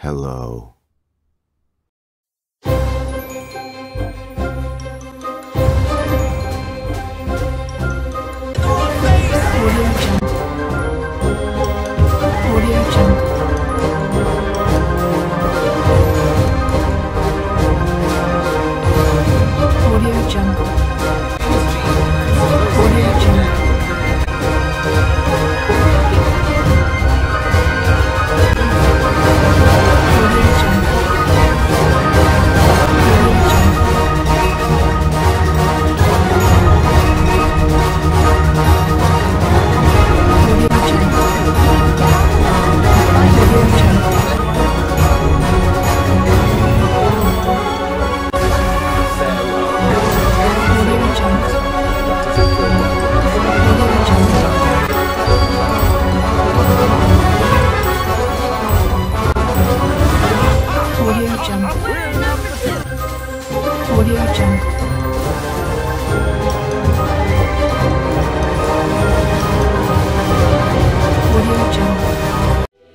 Hello. Audio Jungle. Audio Jungle.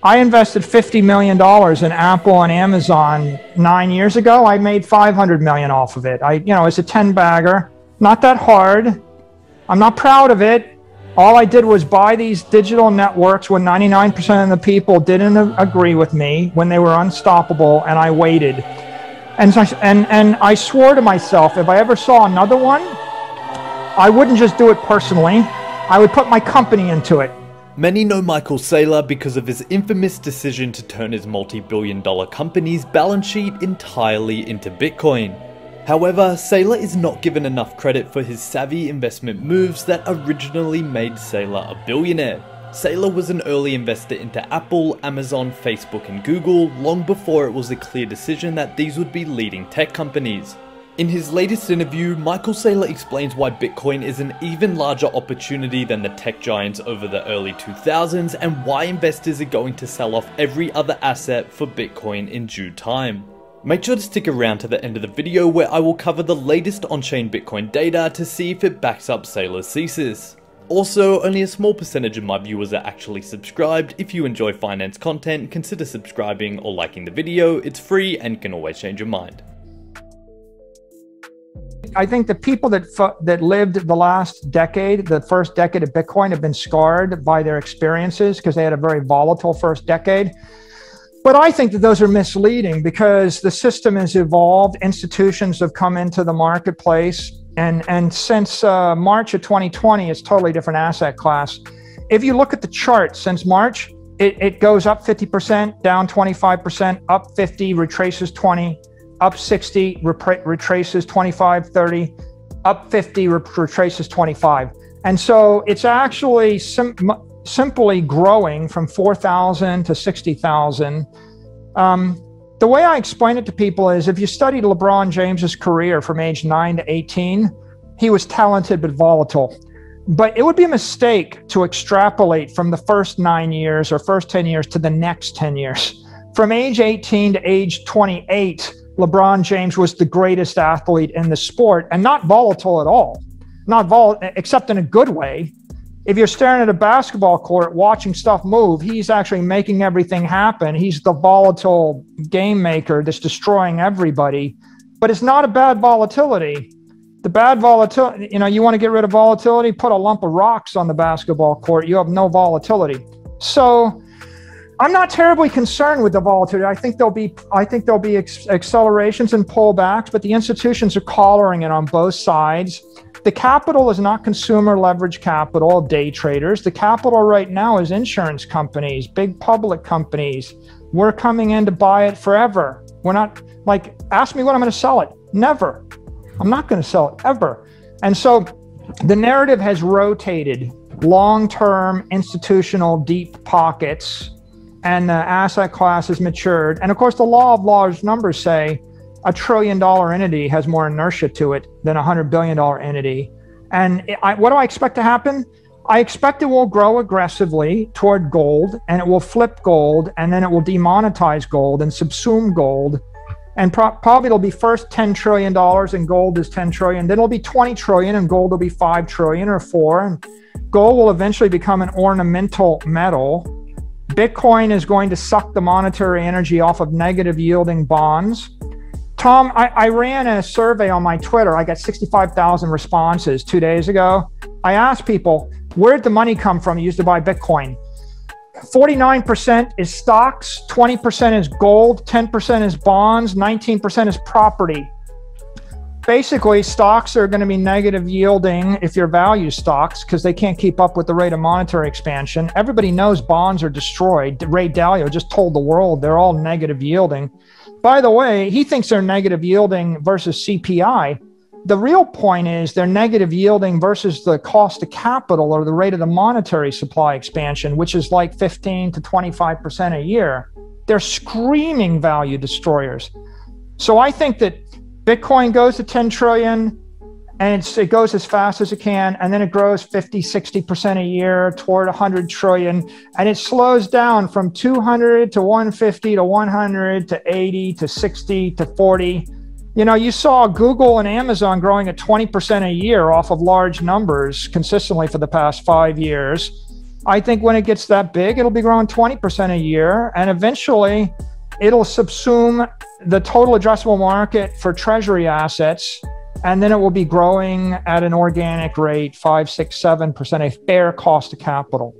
I invested $50 million in Apple and Amazon nine years ago. I made 500 million off of it. I, you know, it's a 10 bagger. Not that hard. I'm not proud of it. All I did was buy these digital networks when 99% of the people didn't agree with me, when they were unstoppable, and I waited. And, so and, and I swore to myself if I ever saw another one, I wouldn't just do it personally, I would put my company into it. Many know Michael Saylor because of his infamous decision to turn his multi billion dollar company's balance sheet entirely into Bitcoin. However, Saylor is not given enough credit for his savvy investment moves that originally made Saylor a billionaire. Saylor was an early investor into Apple, Amazon, Facebook, and Google long before it was a clear decision that these would be leading tech companies. In his latest interview, Michael Saylor explains why Bitcoin is an even larger opportunity than the tech giants over the early 2000s and why investors are going to sell off every other asset for Bitcoin in due time. Make sure to stick around to the end of the video where I will cover the latest on-chain Bitcoin data to see if it backs up Saylor's thesis. Also, only a small percentage of my viewers are actually subscribed. If you enjoy finance content, consider subscribing or liking the video. It's free and can always change your mind. I think the people that that lived the last decade, the first decade of Bitcoin, have been scarred by their experiences because they had a very volatile first decade. But I think that those are misleading because the system has evolved. Institutions have come into the marketplace, and and since uh, March of 2020, it's totally different asset class. If you look at the chart since March, it, it goes up 50%, down 25%, up 50, retraces 20, up 60, retraces 25, 30, up 50, retraces 25. And so it's actually sim- simply growing from 4,000 to 60,000. Um, the way I explain it to people is if you studied LeBron James's career from age 9 to 18, he was talented but volatile. But it would be a mistake to extrapolate from the first nine years or first 10 years to the next 10 years. From age 18 to age 28, LeBron James was the greatest athlete in the sport and not volatile at all. Not volatile, except in a good way. If you're staring at a basketball court watching stuff move, he's actually making everything happen. He's the volatile game maker that's destroying everybody. But it's not a bad volatility. The bad volatility, you know, you want to get rid of volatility, put a lump of rocks on the basketball court, you have no volatility. So I'm not terribly concerned with the volatility. I think there'll be I think there'll be accelerations and pullbacks, but the institutions are collaring it on both sides. The capital is not consumer leverage capital, day traders. The capital right now is insurance companies, big public companies. We're coming in to buy it forever. We're not like ask me what I'm going to sell it. Never. I'm not going to sell it ever. And so the narrative has rotated long term institutional deep pockets and the asset class has matured. And of course, the law of large numbers say a trillion dollar entity has more inertia to it than a hundred billion dollar entity. And I, what do I expect to happen? I expect it will grow aggressively toward gold and it will flip gold and then it will demonetize gold and subsume gold. And pro- probably it'll be first $10 trillion and gold is 10 trillion. Then it'll be 20 trillion and gold will be 5 trillion or 4. And gold will eventually become an ornamental metal Bitcoin is going to suck the monetary energy off of negative yielding bonds. Tom, I, I ran a survey on my Twitter. I got 65,000 responses two days ago. I asked people, where did the money come from used to buy Bitcoin? 49% is stocks, 20% is gold, 10% is bonds, 19% is property. Basically, stocks are going to be negative yielding if you're value stocks because they can't keep up with the rate of monetary expansion. Everybody knows bonds are destroyed. Ray Dalio just told the world they're all negative yielding. By the way, he thinks they're negative yielding versus CPI. The real point is they're negative yielding versus the cost of capital or the rate of the monetary supply expansion, which is like 15 to 25% a year. They're screaming value destroyers. So I think that Bitcoin goes to 10 trillion and it goes as fast as it can. And then it grows 50, 60% a year toward 100 trillion. And it slows down from 200 to 150 to 100 to 80 to 60 to 40. You know, you saw Google and Amazon growing at 20% a year off of large numbers consistently for the past five years. I think when it gets that big, it'll be growing 20% a year. And eventually, it'll subsume the total addressable market for treasury assets and then it will be growing at an organic rate five six seven percent a fair cost of capital.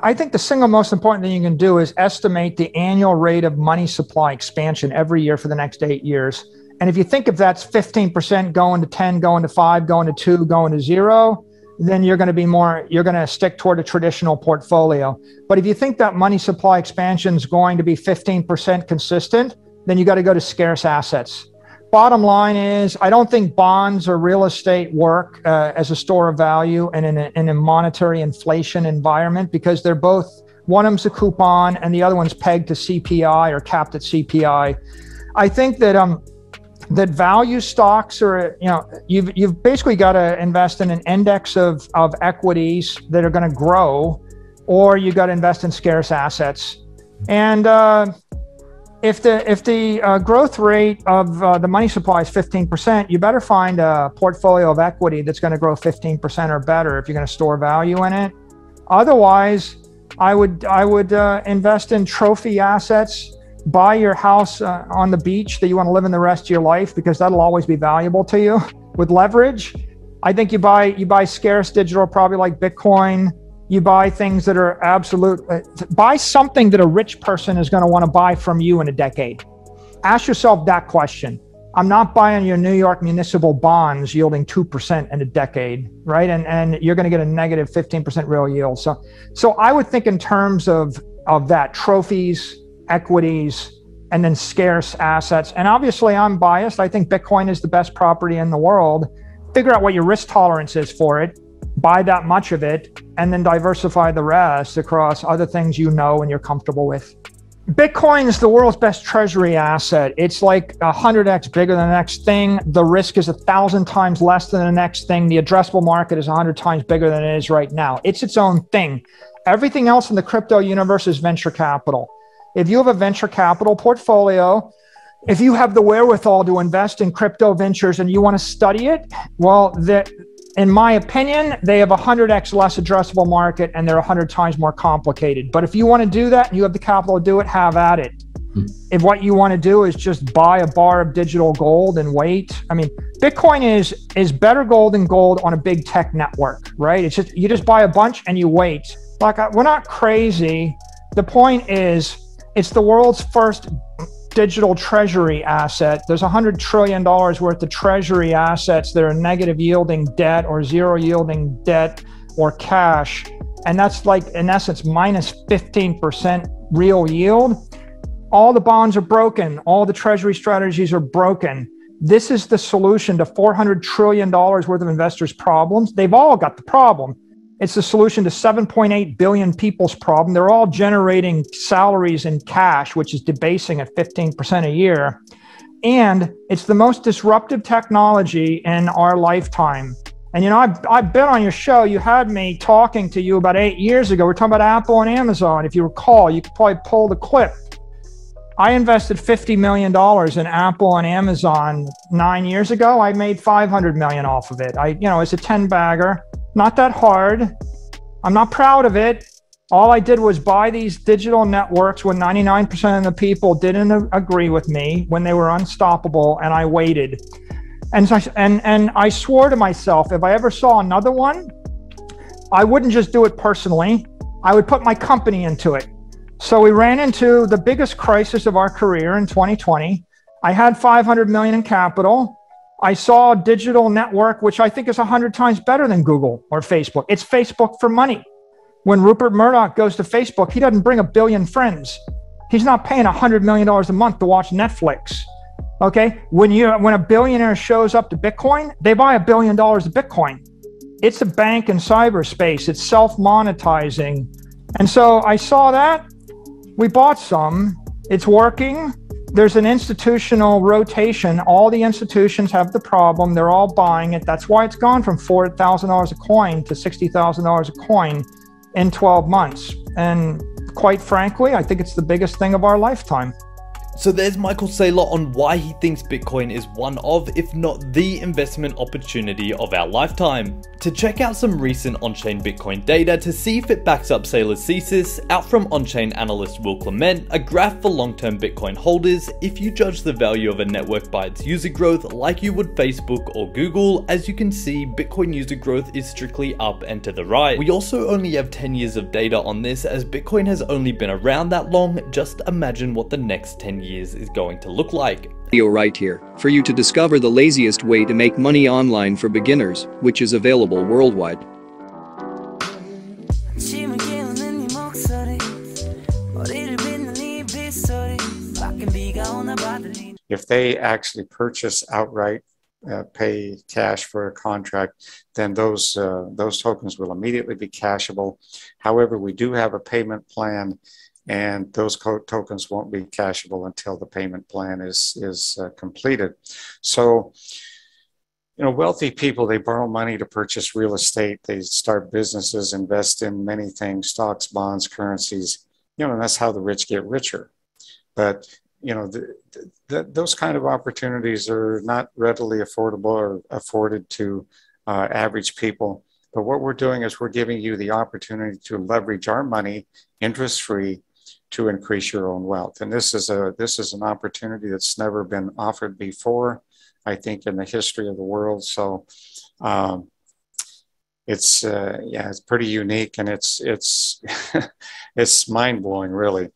I think the single most important thing you can do is estimate the annual rate of money supply expansion every year for the next eight years. And if you think if that's 15% going to 10 going to 5 going to 2 going to 0 then you're going to be more you're going to stick toward a traditional portfolio. But if you think that money supply expansion is going to be 15% consistent then you got to go to scarce assets. Bottom line is i don't think bonds or real estate work uh, as a store of value and in a, in a monetary inflation environment because they're both one of them's a coupon and the other one's pegged to cpi or capped at cpi i think that um that value stocks are you know you've you've basically got to invest in an index of of equities that are going to grow or you got to invest in scarce assets. And uh, if the if the uh, growth rate of uh, the money supply is 15% you better find a portfolio of equity that's going to grow 15% or better if you're going to store value in it. Otherwise i would i would uh, invest in trophy assets buy your house uh, on the beach that you want to live in the rest of your life because that'll always be valuable to you with leverage. I think you buy you buy scarce digital probably like Bitcoin. You buy things that are absolute uh, buy something that a rich person is going to want to buy from you in a decade. Ask yourself that question. I'm not buying your New York municipal bonds yielding 2% in a decade, right? And and you're going to get a negative 15% real yield. So so I would think in terms of of that trophies, equities, and then scarce assets. And obviously, I'm biased. I think Bitcoin is the best property in the world. Figure out what your risk tolerance is for it, buy that much of it, and then diversify the rest across other things you know and you're comfortable with. Bitcoin is the world's best treasury asset. It's like 100x bigger than the next thing. The risk is a thousand times less than the next thing. The addressable market is 100 times bigger than it is right now. It's its own thing. Everything else in the crypto universe is venture capital. If you have a venture capital portfolio, if you have the wherewithal to invest in crypto ventures and you want to study it, well, that in my opinion, they have a 100x less addressable market and they're 100 times more complicated. But if you want to do that and you have the capital to do it, have at it. Hmm. If what you want to do is just buy a bar of digital gold and wait, I mean, Bitcoin is is better gold than gold on a big tech network, right? It's just you just buy a bunch and you wait. Like we're not crazy. The point is it's the world's first digital treasury asset. There's $100 trillion worth of treasury assets that are negative yielding debt or zero yielding debt or cash. And that's like, in essence, minus 15% real yield. All the bonds are broken, all the treasury strategies are broken. This is the solution to $400 trillion worth of investors' problems. They've all got the problem. It's the solution to 7.8 billion people's problem. They're all generating salaries in cash, which is debasing at 15% a year. And it's the most disruptive technology in our lifetime. And you know, I've, I've been on your show. You had me talking to you about eight years ago. We're talking about Apple and Amazon. If you recall, you could probably pull the clip. I invested $50 million in Apple and Amazon nine years ago. I made 500 million off of it. I, you know, it's a 10 bagger not that hard. I'm not proud of it, All I did was buy these digital networks when 99% of the people didn't agree with me, when they were unstoppable, and I waited. And, so and, and I swore to myself if I ever saw another one, I wouldn't just do it personally, I would put my company into it. So we ran into the biggest crisis of our career in 2020. I had 500 million in capital. I saw a digital network, which I think is 100 times better than Google or Facebook. It's Facebook for money. When Rupert Murdoch goes to Facebook, he doesn't bring a billion friends. He's not paying $100 million a month to watch Netflix. Okay. When you when a billionaire shows up to Bitcoin, they buy a billion dollars of Bitcoin. It's a bank in cyberspace. It's self-monetizing. And so I saw that. We bought some. It's working. There's an institutional rotation. All the institutions have the problem. They're all buying it. That's why it's gone from $4,000 a coin to $60,000 a coin in 12 months. And quite frankly, I think it's the biggest thing of our lifetime. So there's Michael Saylor on why he thinks Bitcoin is one of, if not the investment opportunity of our lifetime. To check out some recent on-chain Bitcoin data to see if it backs up Saylor's thesis, out from on-chain analyst Will Clemente, a graph for long-term Bitcoin holders, if you judge the value of a network by its user growth like you would Facebook or Google, as you can see, Bitcoin user growth is strictly up and to the right. We also only have 10 years of data on this as Bitcoin has only been around that long, just imagine what the next 10 years years is going to look like. Video right here for you to discover the laziest way to make money online for beginners, which is available worldwide. If they actually purchase outright uh, pay cash for a contract, then those uh, those tokens will immediately be cashable. However, we do have a payment plan and those tokens won't be cashable until the payment plan is is uh, completed. So. You know, wealthy people, they borrow money to purchase real estate. They start businesses, invest in many things, stocks, bonds, currencies. You know, and that's how the rich get richer. But you know, the, the, those kind of opportunities are not readily affordable or afforded to uh, average people. But what we're doing is we're giving you the opportunity to leverage our money interest free to increase your own wealth. And this is a this is an opportunity that's never been offered before, I think, in the history of the world. So um, it's uh, yeah, it's pretty unique and it's it's it's mind blowing, really.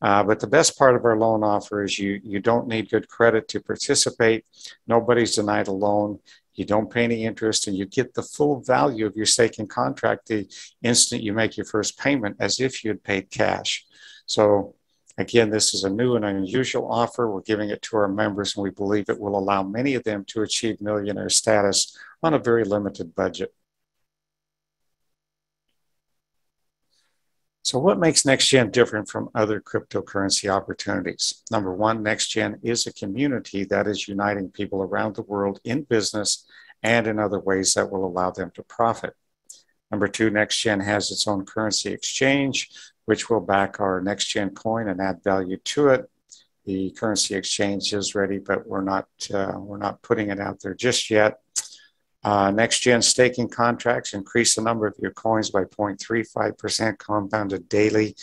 Uh, but the best part of our loan offer is you you don't need good credit to participate. Nobody's denied a loan. You don't pay any interest, and you get the full value of your staking contract the instant you make your first payment, as if you had paid cash. So. Again, this is a new and unusual offer. We're giving it to our members, and we believe it will allow many of them to achieve millionaire status on a very limited budget. So, what makes NexGen different from other cryptocurrency opportunities? Number one, NexGen is a community that is uniting people around the world in business and in other ways that will allow them to profit. Number two, NexGen has its own currency exchange, which will back our NexGen coin and add value to it. The currency exchange is ready, but we're not uh, we're not putting it out there just yet. Uh, NexGen staking contracts increase the number of your coins by 0.35% compounded daily.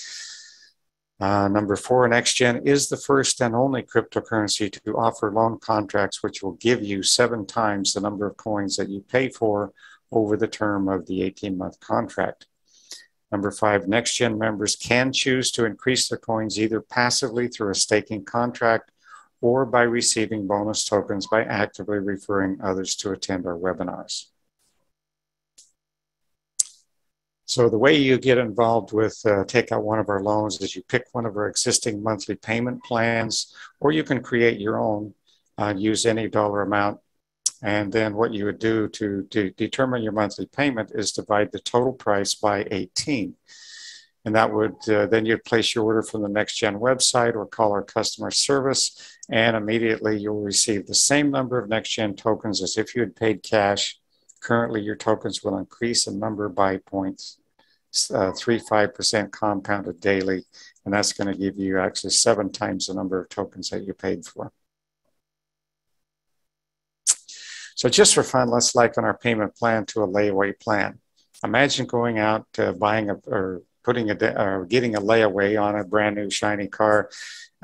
Uh, number four, NexGen is the first and only cryptocurrency to offer loan contracts, which will give you seven times the number of coins that you pay for over the term of the 18 month contract. Number five, NexGen members can choose to increase their coins either passively through a staking contract or by receiving bonus tokens by actively referring others to attend our webinars. So the way you get involved with uh, take out one of our loans is you pick one of our existing monthly payment plans, or you can create your own, uh, use any dollar amount. And then what you would do to, to determine your monthly payment is divide the total price by 18. And that would, uh, then you'd place your order from the NexGen website or call our customer service, and immediately you'll receive the same number of NexGen tokens as if you had paid cash. Currently, your tokens will increase in number by 0.35% uh, compounded daily, and that's going to give you actually seven times the number of tokens that you paid for. So just for fun, let's liken our payment plan to a layaway plan. Imagine going out uh, buying a, or putting a uh, getting a layaway on a brand new shiny car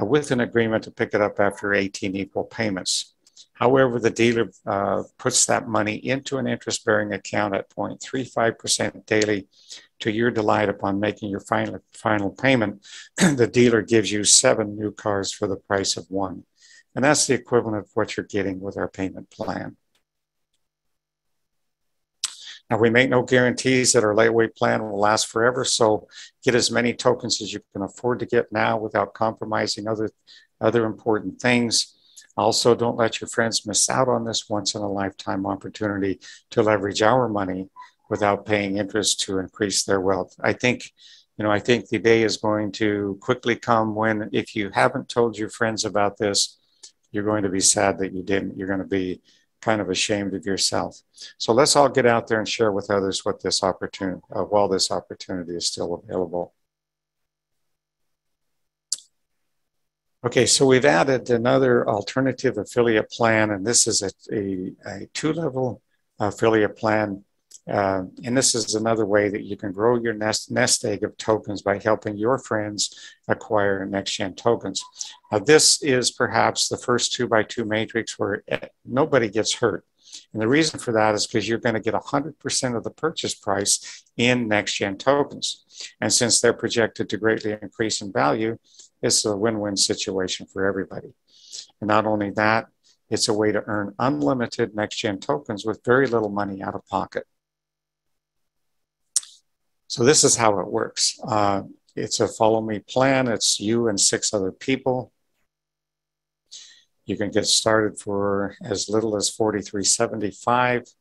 uh, with an agreement to pick it up after 18 equal payments. However, the dealer uh, puts that money into an interest bearing account at 0.35% daily. To your delight, upon making your final, final payment, the dealer gives you seven new cars for the price of one. And that's the equivalent of what you're getting with our payment plan. Now, we make no guarantees that our layaway plan will last forever, so get as many tokens as you can afford to get now without compromising other, other important things. Also, don't let your friends miss out on this once in a lifetime opportunity to leverage our money without paying interest to increase their wealth. I think, you know, I think the day is going to quickly come when if you haven't told your friends about this, you're going to be sad that you didn't. You're going to be kind of ashamed of yourself. So let's all get out there and share with others what this opportunity, uh, while this opportunity is still available. Okay, so we've added another alternative affiliate plan, and this is a, a, a two-level affiliate plan. Uh, and this is another way that you can grow your nest, nest egg of tokens by helping your friends acquire NexGen tokens. Now, this is perhaps the first two by two matrix where eh, nobody gets hurt. And the reason for that is because you're going to get 100% of the purchase price in NexGen tokens. And since they're projected to greatly increase in value, it's a win win situation for everybody. And not only that, it's a way to earn unlimited NexGen tokens with very little money out of pocket. So, this is how it works. Uh, it's a follow me plan. It's you and six other people. You can get started for as little as 43.75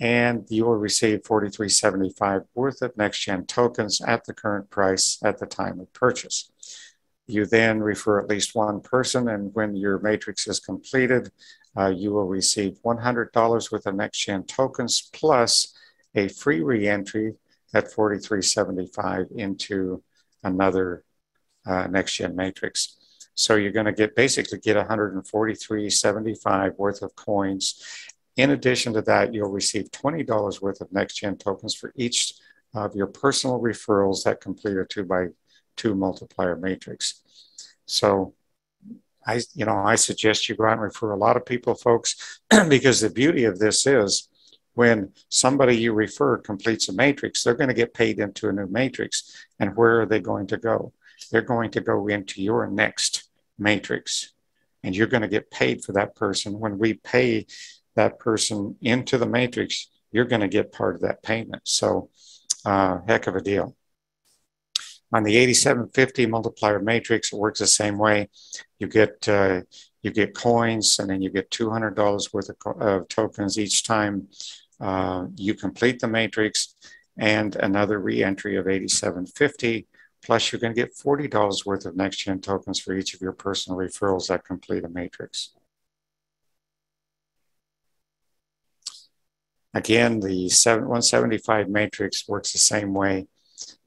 and you will receive 43.75 worth of NexGen tokens at the current price at the time of purchase. You then refer at least one person, and when your matrix is completed, uh, you will receive $100 worth of NexGen tokens plus a free reentry at 43.75 into another uh, NexGen matrix. So you're going to get basically get 143.75 worth of coins. In addition to that, you'll receive $20 worth of NexGen tokens for each of your personal referrals that complete a two by two multiplier matrix. So I, you know, I suggest you go out and refer a lot of people, folks, because the beauty of this is when somebody you refer completes a matrix, they're going to get paid into a new matrix. And where are they going to go? They're going to go into your next matrix. And you're going to get paid for that person. When we pay that person into the matrix, you're going to get part of that payment. So, uh, heck of a deal. On the 8750 multiplier matrix, it works the same way. You get uh, you get coins, and then you get $200 worth of, of tokens each time uh, you complete the matrix, and another reentry of 8750. Plus, you're going to get $40 worth of NexGen tokens for each of your personal referrals that complete a matrix. Again, the 175 matrix works the same way.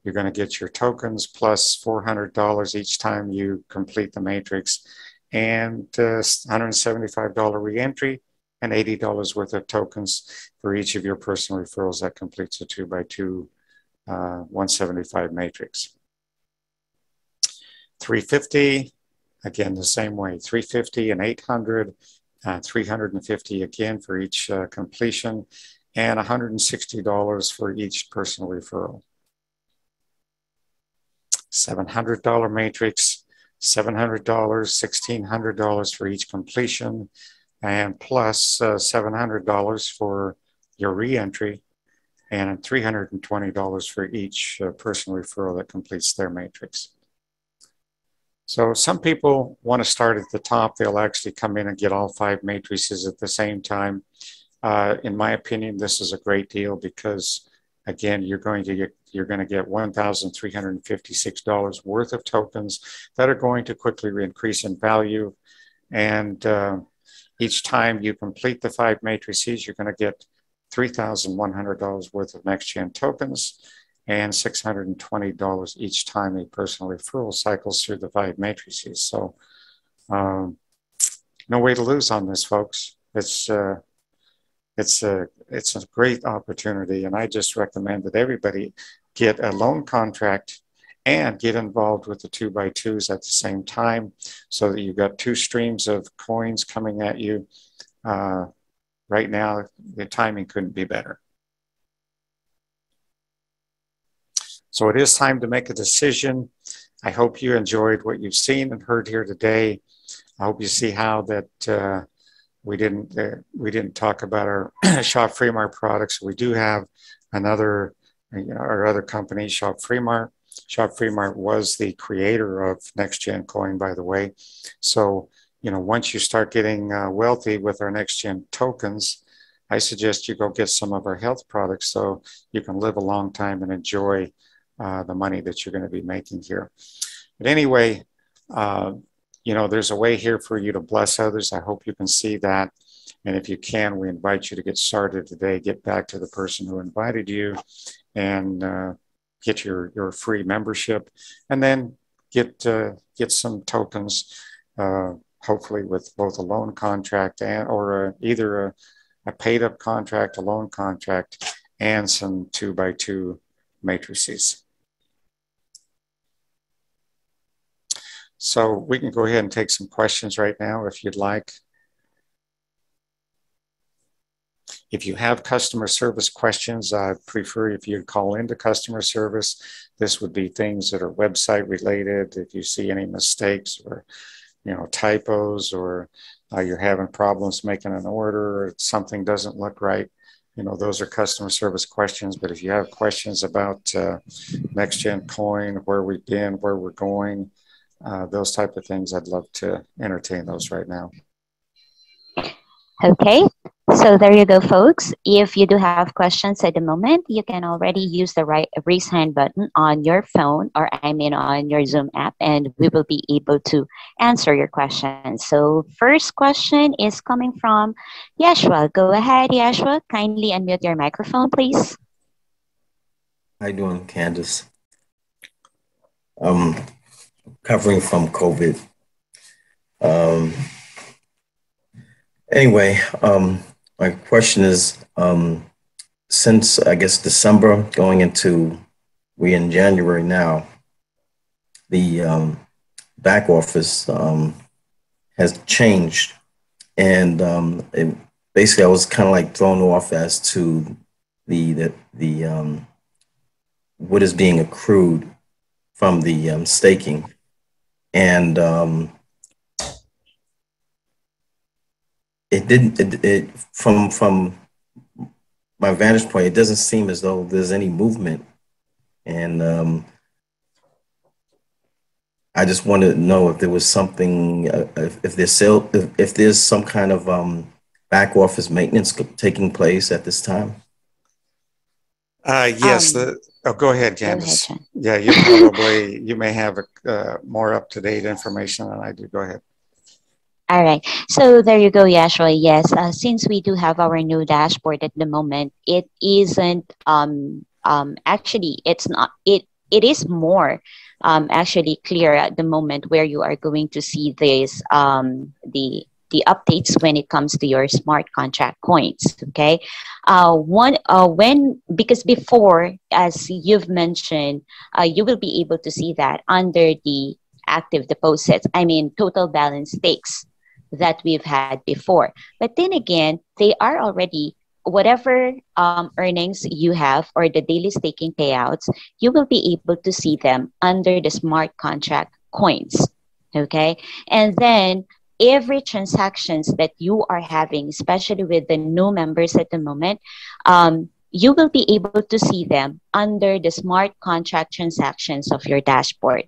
You're going to get your tokens plus $400 each time you complete the matrix and uh, $175 reentry and $80 worth of tokens for each of your personal referrals that completes a two by two uh, 175 matrix. 350, again, the same way, 350 and 800, uh, 350 again for each uh, completion, and $160 for each personal referral. $700 matrix, $700, $1,600 for each completion, and plus, uh, $700 for your reentry and $320 for each uh, personal referral that completes their matrix. So some people want to start at the top. They'll actually come in and get all five matrices at the same time. Uh, in my opinion, this is a great deal because again, you're going to get you're going to get $1,356 worth of tokens that are going to quickly increase in value. And uh, each time you complete the five matrices, you're going to get $3,100 worth of NexGen tokens and $620 each time a personal referral cycles through the five matrices. So, um, no way to lose on this, folks. It's uh, it's a it's a great opportunity, and I just recommend that everybody get a loan contract and get involved with the two by twos at the same time so that you've got two streams of coins coming at you. Uh, right now, the timing couldn't be better. So it is time to make a decision. I hope you enjoyed what you've seen and heard here today. I hope you see how that uh, we didn't uh, we didn't talk about our Shop FreeMart products. We do have another you know, our other company, Shop FreeMart. Shop FreeMart was the creator of NexGen Coin, by the way. So you know, once you start getting uh, wealthy with our NexGen tokens, I suggest you go get some of our health products so you can live a long time and enjoy uh, the money that you're going to be making here. But anyway, uh, you know, there's a way here for you to bless others. I hope you can see that. And if you can, we invite you to get started today. Get back to the person who invited you and uh, get your, your free membership and then get, uh, get some tokens, uh, hopefully with both a loan contract and or a, either a, a paid up contract, a loan contract, and some two by two matrices. So we can go ahead and take some questions right now if you'd like. If you have customer service questions, I prefer if you call into customer service. This would be things that are website related. If you see any mistakes or you know typos or uh, you're having problems making an order or something doesn't look right, you know those are customer service questions. But if you have questions about uh, NexGen coin, where we've been, where we're going, uh, those type of things. I'd love to entertain those right now. Okay, so there you go, folks. If you do have questions at the moment, you can already use the right raise hand button on your phone or I mean on your Zoom app, and we will be able to answer your questions. So, first question is coming from Yashua. Go ahead, Yashua. Kindly unmute your microphone, please. How you doing, Candace? Um, recovering from COVID. Um, anyway, um, my question is um, since I guess December going into we in January now, the um, back office um, has changed, and um, it, basically I was kind of like thrown off as to the the the um, what is being accrued from the um, staking. And um, it didn't. It, it, from from my vantage point, it doesn't seem as though there's any movement, and um, I just wanted to know if there was something, uh, if, if there's still, if, if there's some kind of um, back office maintenance taking place at this time. Uh, yes, um, the Oh, go ahead, Candace. Go ahead, yeah, you probably you may have a, uh, more up to date information than I do. Go ahead. All right. So there you go, Yashua. Yes, uh, since we do have our new dashboard at the moment, it isn't um, um, actually it's not it it is more um, actually clear at the moment where you are going to see this um, the the updates when it comes to your smart contract coins okay uh, one uh, when because before as you've mentioned uh, you will be able to see that under the active deposits i mean total balance stakes that we've had before but then again they are already whatever um, earnings you have or the daily staking payouts you will be able to see them under the smart contract coins okay and then every transactions that you are having, especially with the new members at the moment, um, you will be able to see them under the smart contract transactions of your dashboard.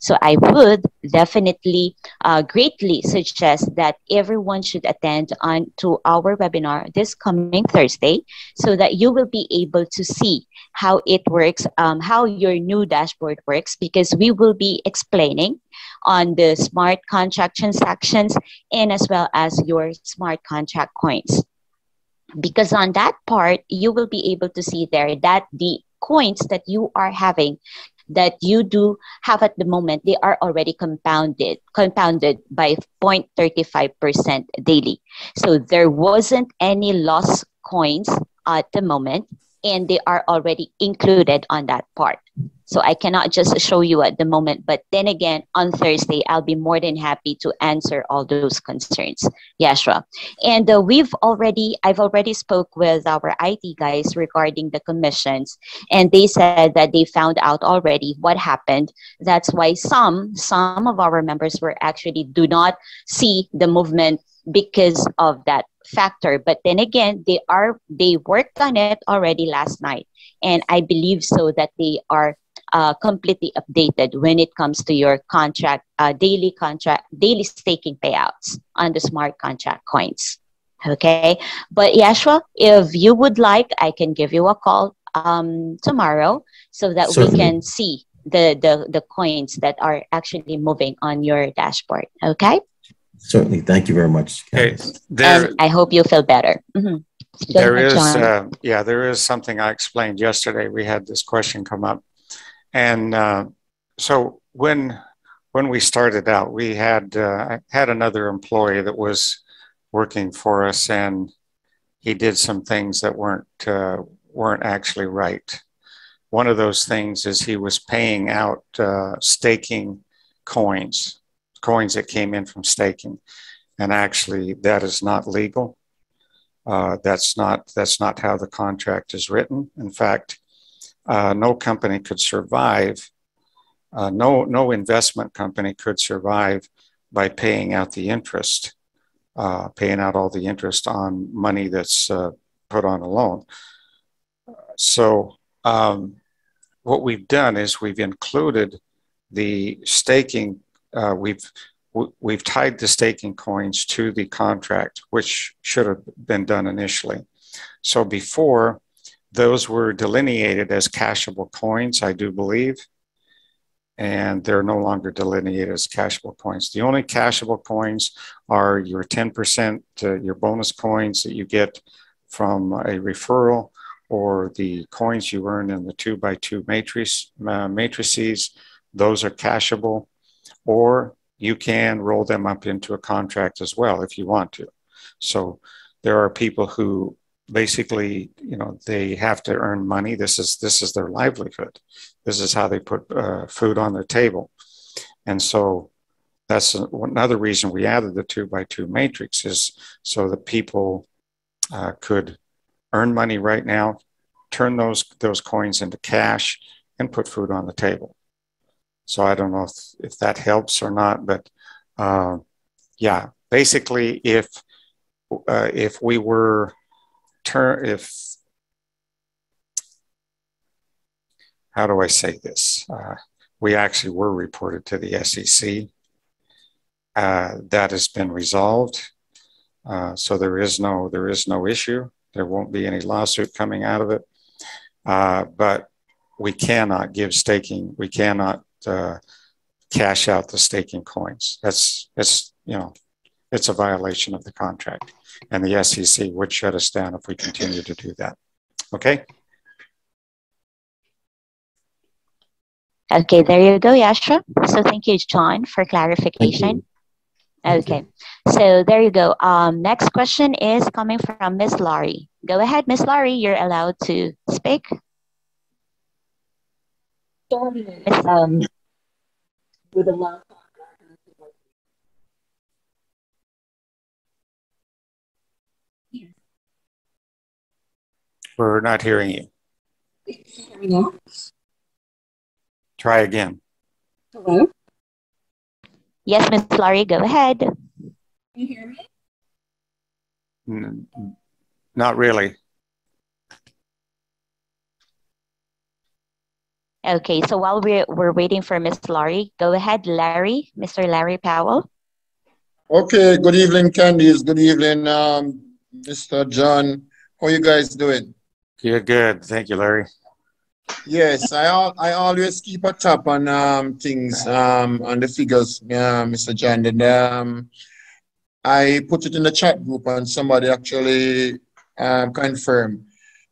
So I would definitely uh, greatly suggest that everyone should attend on to our webinar this coming Thursday so that you will be able to see how it works, um, how your new dashboard works, because we will be explaining on the smart contract transactions and as well as your smart contract coins. Because on that part, you will be able to see there that the coins that you are having that you do have at the moment they are already compounded compounded by 0.35% daily. So there wasn't any loss coins at the moment and they are already included on that part. So I cannot just show you at the moment, but then again, on Thursday, I'll be more than happy to answer all those concerns, Yashua. And uh, we've already, I've already spoke with our IT guys regarding the commissions, and they said that they found out already what happened. That's why some, some of our members were actually do not see the movement because of that factor. But then again, they are, they worked on it already last night. And I believe so that they are uh, completely updated when it comes to your contract, uh, daily contract, daily staking payouts on the smart contract coins. Okay. But Yashua, if you would like, I can give you a call um, tomorrow so that Certainly. we can see the, the, the coins that are actually moving on your dashboard. Okay. Certainly. Thank you very much. Okay, there, and I hope you feel better. Mhm. Go there ahead, is, John. uh, yeah, there is something I explained yesterday. We had this question come up. And uh, so when, when we started out, we had, uh, I had another employee that was working for us and he did some things that weren't, uh, weren't actually right. One of those things is he was paying out uh, staking coins, coins that came in from staking. And actually, that is not legal. Uh, that's not that's not how the contract is written. In fact, uh, no company could survive. Uh, no no investment company could survive by paying out the interest, uh, paying out all the interest on money that's uh, put on a loan. So um, what we've done is we've included the staking. Uh, we've we've tied the staking coins to the contract, which should have been done initially. So before, those were delineated as cashable coins, I do believe, and they're no longer delineated as cashable coins. The only cashable coins are your 10%, uh, your bonus coins that you get from a referral or the coins you earn in the two by two matrix, uh, matrices. Those are cashable, or you can roll them up into a contract as well if you want to. So there are people who basically, you know, they have to earn money. This is this is their livelihood. This is how they put uh, food on their table, and so that's another reason we added the two by two matrix is so that people uh, could earn money right now, turn those those coins into cash, and put food on the table. So I don't know if, if that helps or not, but uh, yeah, basically, if uh, if we were turn if how do I say this? Uh, we actually were reported to the SEC. Uh, that has been resolved, uh, so there is no there is no issue. There won't be any lawsuit coming out of it. Uh, but we cannot give staking. We cannot uh, cash out the staking coins. That's it's you know it's a violation of the contract, and the SEC would shut us down if we continue to do that. Okay. Okay, there you go, Yashua. So thank you, John, for clarification. Okay, so there you go. Um, next question is coming from Miss Laurie. Go ahead, Miss Laurie. You're allowed to speak. Miss, um, with a long We're not hearing you. Hear me now? Try again. Hello? yes, Miss Laurie, go ahead. Can you hear me? N- not really. Okay, so while we're, we're waiting for Miss Laurie, go ahead, Larry, Mr. Larry Powell. Okay, good evening, Candice. Good evening, um, Mr. John. How you guys doing? You're good. Thank you, Larry. Yes, I al- I always keep a tap on um things um on the figures, uh, Mr. John. And um, I put it in the chat group, and somebody actually um, confirmed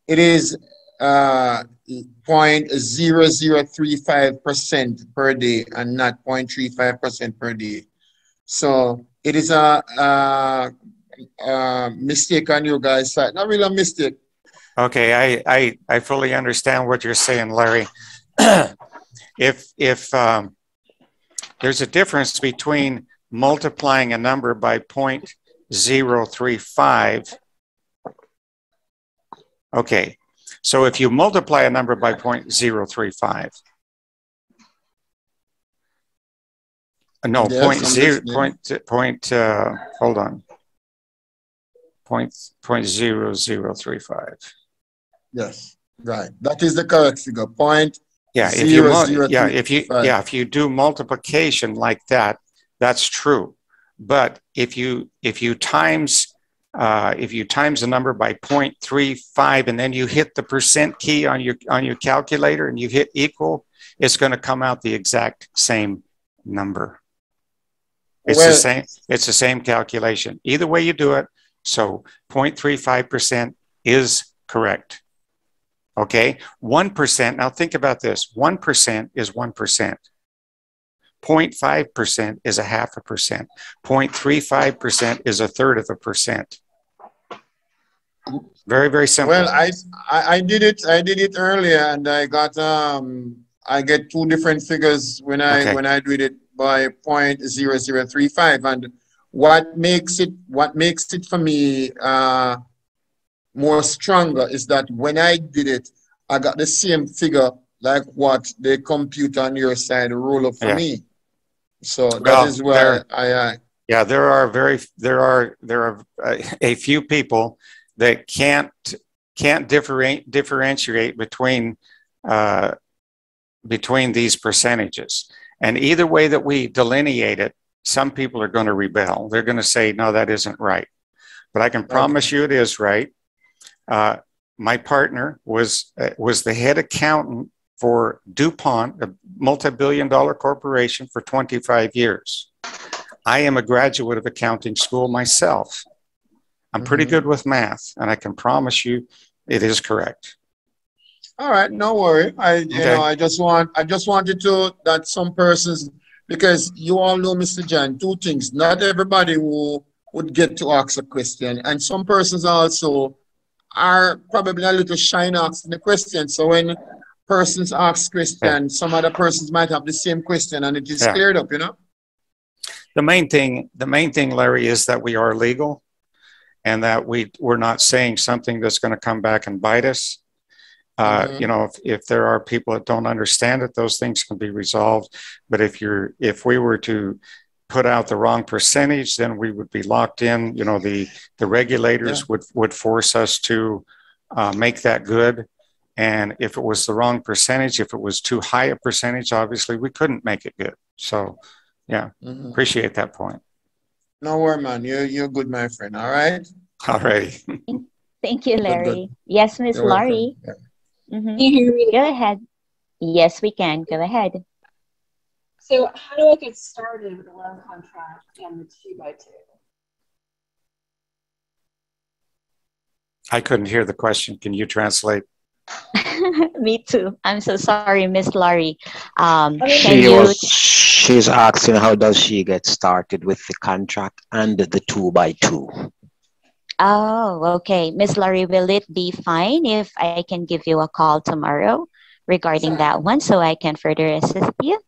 it is uh 0.0035 percent per day and not 0.35 percent per day. So it is a, a, a mistake on your guys' side. Not really a mistake. Okay, I, I, I fully understand what you're saying, Larry. if if um, there's a difference between multiplying a number by 0.035. Okay, so if you multiply a number by 0.035, uh, no, Yes, zero, point, point, uh, hold on. Point, point zero zero three five. Yes, right. That is the correct figure. Point. Yeah, if you, Zero, mul- zero, yeah, three, if you, five. yeah, if you do multiplication like that, that's true. But if you, if you times, uh, if you times the number by 0.35 and then you hit the percent key on your, on your calculator and you hit equal, it's going to come out the exact same number. It's the same, it's the same calculation. Either way you do it. So 0.35% is correct. Okay, 1%. Now think about this 1% is 1%. 0.5% is a half a percent. 0.35% is a third of a percent. Very, very simple. Well, I, I I did it. I did it earlier, and I got um. I get two different figures when I Okay. when I do it by point zero zero three five, and what makes it what makes it for me uh more stronger is that when I did it, I got the same figure like what the computer on your side roll up for Yeah. me. So that Well, is why there- I, I Yeah, there are very there are there are uh, a few people that can't can't differentiate differentiate between uh, between these percentages, and either way that we delineate it, some people are going to rebel. They're going to say, "No, that isn't right." But I can promise you, it is right. Uh, my partner was uh, was the head accountant for DuPont, a multi-billion-dollar corporation, for 25 years. I am a graduate of accounting school myself. I'm pretty Mhm. good with math, and I can promise you it is correct. All right, no worry. I you Okay. know I just want I just wanted to that some persons because you all know Mr. John, two things. Not everybody who would get to ask a question, and some persons also are probably a little shy in asking the question. So when persons ask question, some other persons might have the same question and it is Yeah. cleared up, you know? The main thing, the main thing, Larry, is that we are legal, and that we we're not saying something that's going to come back and bite us. Uh, Mhm. You know, if, if there are people that don't understand it, those things can be resolved. But if you're if we were to put out the wrong percentage, then we would be locked in. You know, the the regulators Yeah. would would force us to uh, make that good. And if it was the wrong percentage, if it was too high a percentage, obviously we couldn't make it good. So, yeah, Mhm. appreciate that point. No worry, man. You're you're good, my friend. All right. All righty. Thank you, Good, good. Larry. Yes, Miss You're welcome. Laurie. Yeah. Mhm. You hear me? Go ahead. Yes, we can. Go ahead. So how do I get started with the loan contract and the two by two? I couldn't hear the question. Can you translate? Me too. I'm so sorry, Miss Laurie. Um, She you? was she's asking how does she get started with the contract and the two by two. Oh, okay. Miss Laurie, will it be fine if I can give you a call tomorrow regarding that one so I can further assist you?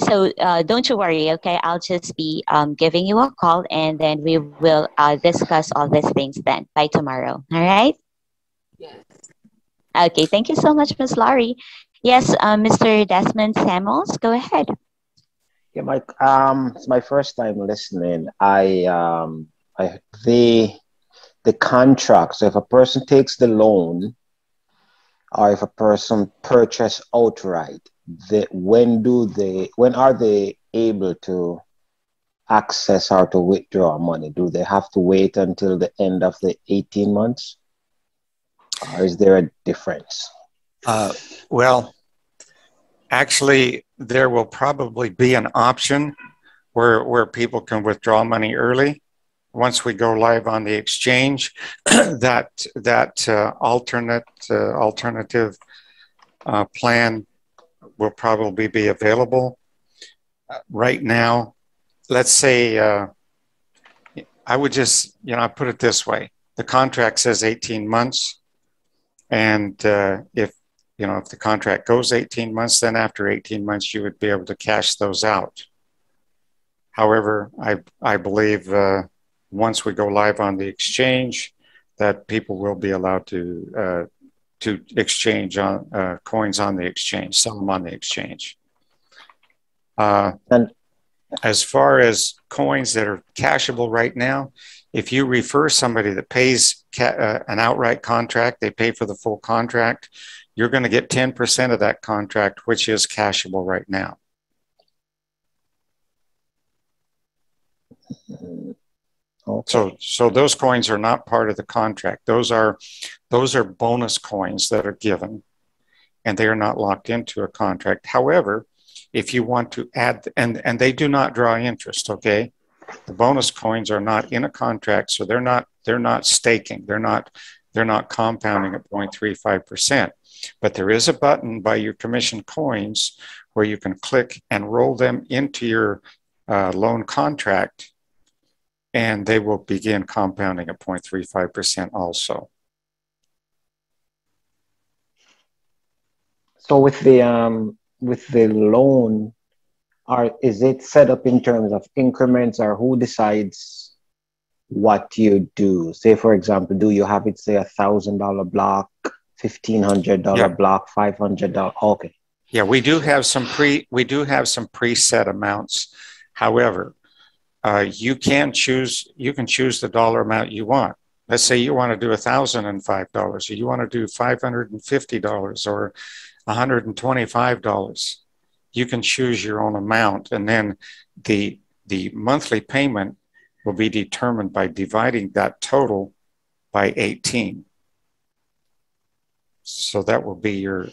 So uh, don't you worry, okay? I'll just be um, giving you a call and then we will uh, discuss all these things then by tomorrow. All right? Yes. Okay, thank you so much, Miss Laurie. Yes, uh, Mr. Desmond Samuels, go ahead. Yeah, my um it's my first time listening. I um I the the contract. So if a person takes the loan or if a person purchase outright, when do they when are they able to access or to withdraw money? Do they have to wait until the end of the 18 months? Or is there a difference? Uh, well, actually, there will probably be an option where where people can withdraw money early. Once we go live on the exchange, that that uh, alternate uh, alternative uh, plan will probably be available. Uh, right now, let's say uh, I would just, you know, I put it this way: the contract says 18 months, and uh, if you know if the contract goes 18 months, then after 18 months you would be able to cash those out. However, I I believe uh, once we go live on the exchange, that people will be allowed to uh, to exchange on uh, coins on the exchange, sell them on the exchange. Uh, And as far as coins that are cashable right now, if you refer somebody that pays uh, an outright contract, they pay for the full contract, you're going to get 10% of that contract, which is cashable right now. Okay. So, so those coins are not part of the contract. Those are, those are bonus coins that are given, and they are not locked into a contract. However, if you want to add, and and they do not draw interest. Okay, the bonus coins are not in a contract, so they're not they're not staking. They're not they're not compounding at 0.35 percent. But there is a button by your commission coins where you can click and roll them into your uh, loan contract and they will begin compounding at 0.35% also. So with the um with the loan, are is it set up in terms of increments or who decides what you do? Say for example, do you have it say a thousand dollar block, fifteen hundred dollar Yeah. block, five hundred dollar? Okay. Yeah, we do have some pre we do have some preset amounts. However, uh, you can choose you can choose the dollar amount you want. Let's say you want to do thousand and five dollars, or you want to do five hundred and fifty dollars, or one hundred and twenty five dollars. You can choose your own amount, and then the the monthly payment will be determined by dividing that total by eighteen. So that will be your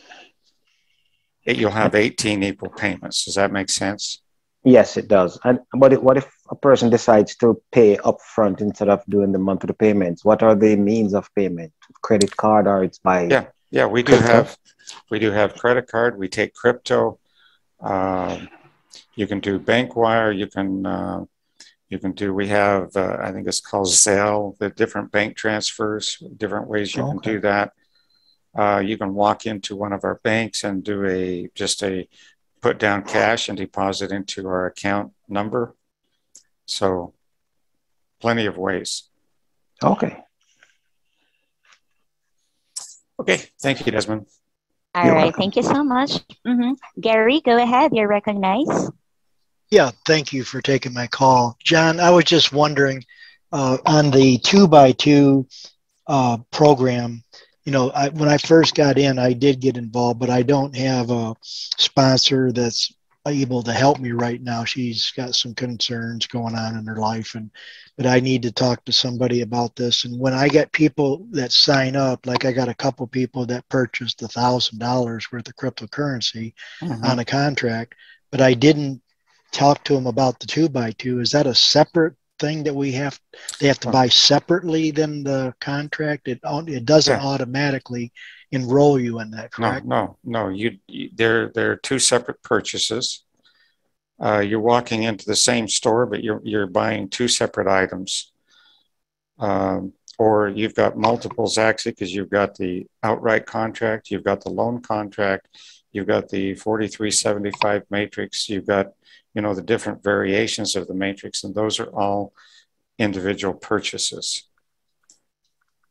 you'll have 18 equal payments. Does that make sense? Yes, it does. And what if a person decides to pay upfront instead of doing the monthly payments? What are the means of payment? Credit card or it's by Yeah, yeah, we do Crypto? have we do have credit card. We take crypto. Um, you can do bank wire. You can uh, you can do. We have uh, I think it's called Zelle. The different bank transfers, different ways you can do that. Uh, you can walk into one of our banks and do a just a put down cash and deposit into our account number. So, plenty of ways. Okay. Okay, thank you, Desmond. All You're right, welcome. thank you so much. hmm Gary, go ahead. You're recognized. Yeah, thank you for taking my call. John, I was just wondering uh, on the two by two uh, program, you know, I, when I first got in, I did get involved, but I don't have a sponsor that's able to help me right now. She's got some concerns going on in her life, and but I need to talk to somebody about this. And when I get people that sign up, like I got a couple people that purchased a thousand dollars worth of cryptocurrency Mhm. on a contract, but I didn't talk to them about the two by two. Is that a separate thing that we have? They have to buy separately than the contract. It it doesn't Yeah. automatically enroll you in that, No, correct? no, no. You, you they're they're two separate purchases. Uh, you're walking into the same store, but you're you're buying two separate items. Um, or you've got multiples actually because you've got the outright contract, you've got the loan contract, you've got the 4375 matrix, you've got you know the different variations of the matrix, and those are all individual purchases.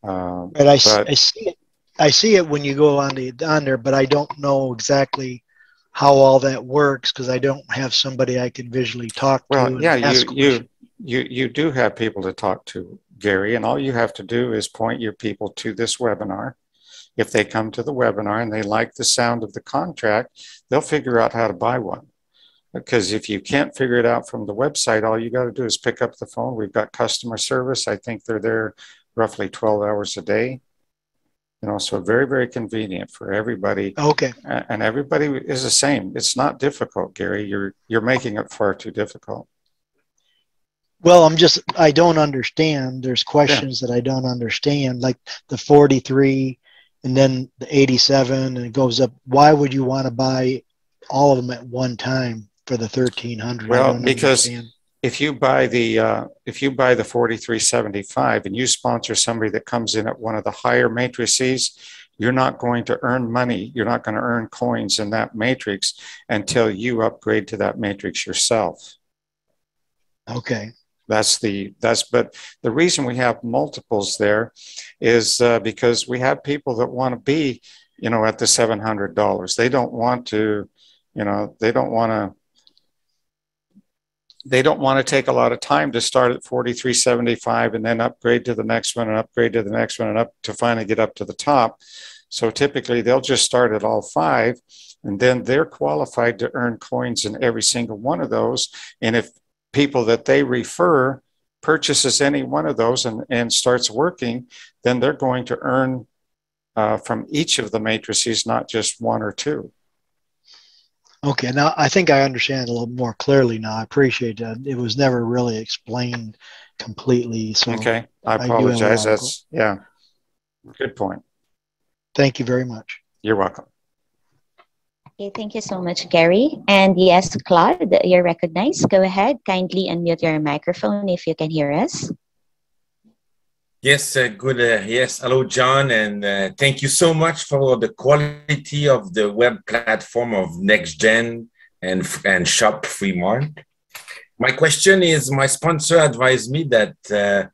Um, But I, s- but- I see it. I see it when you go on the on there, but I don't know exactly how all that works because I don't have somebody I can visually talk to. Well, yeah, you, you, you, you do have people to talk to, Gary, and all you have to do is point your people to this webinar. If they come to the webinar and they like the sound of the contract, they'll figure out how to buy one. Because if you can't figure it out from the website, all you got to do is pick up the phone. We've got customer service. I think they're there roughly 12 hours a day. You know, so very, very convenient for everybody. Okay. And everybody is the same. It's not difficult, Gary. You're you're making it far too difficult. Well, I'm just, I don't understand. There's questions that I don't understand, like the 43 and then the 87, and it goes up. Why would you want to buy all of them at one time for the 1300? Well, because understand. If you buy the uh, if you buy the 4375 and you sponsor somebody that comes in at one of the higher matrices you're not going to earn money you're not going to earn coins in that matrix until you upgrade to that matrix yourself Okay. that's the that's but the reason we have multiples there is uh, because we have people that want to be you know at the $700 they don't want to you know they don't want to they don't want to take a lot of time to start at 4375 and then upgrade to the next one and upgrade to the next one and up to finally get up to the top. So typically they'll just start at all five and then they're qualified to earn coins in every single one of those. And if people that they refer purchases any one of those and, and starts working then they're going to earn uh, from each of the matrices not just one or two Okay. Now I think I understand a little more clearly now. I appreciate that. It was never really explained completely. So okay i do have a lot apologize of- that's yeah good point Thank you very much. you're welcome Okay, thank you so much, Gary. And yes, Claude, you're recognized. Go ahead. Kindly unmute your microphone if you can hear us. Yes, uh, good. Uh, yes, hello, John, and uh, thank you so much for the quality of the web platform of NexGen and and Shop FreeMart. My question is: My sponsor advised me that uh,